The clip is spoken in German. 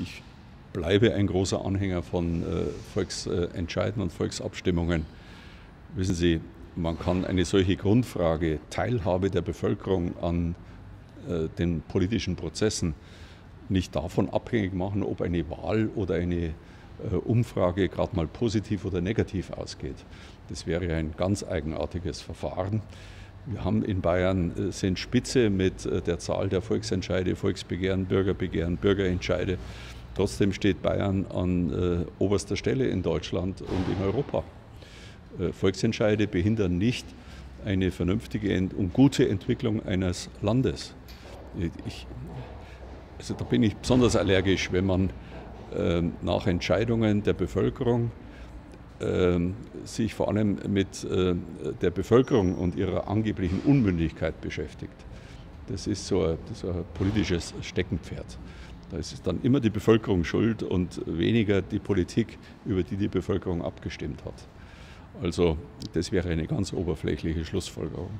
Ich bleibe ein großer Anhänger von äh, Volksentscheiden und Volksabstimmungen. Wissen Sie, man kann eine solche Grundfrage Teilhabe der Bevölkerung an äh, den politischen Prozessen nicht davon abhängig machen, ob eine Wahl oder eine äh, Umfrage gerade mal positiv oder negativ ausgeht. Das wäre ein ganz eigenartiges Verfahren. Wir haben in Bayern äh, sind Spitze mit äh, der Zahl der Volksentscheide, Volksbegehren, Bürgerbegehren, Bürgerentscheide. Trotzdem steht Bayern an äh, oberster Stelle in Deutschland und in Europa. Äh, Volksentscheide behindern nicht eine vernünftige und gute Entwicklung eines Landes. Ich, also da bin ich besonders allergisch, wenn man äh, nach Entscheidungen der Bevölkerung sich vor allem mit äh, der Bevölkerung und ihrer angeblichen Unmündigkeit beschäftigt. Das ist so ein, so ein politisches Steckenpferd. Da ist es dann immer die Bevölkerung schuld und weniger die Politik, über die die Bevölkerung abgestimmt hat. Also das wäre eine ganz oberflächliche Schlussfolgerung.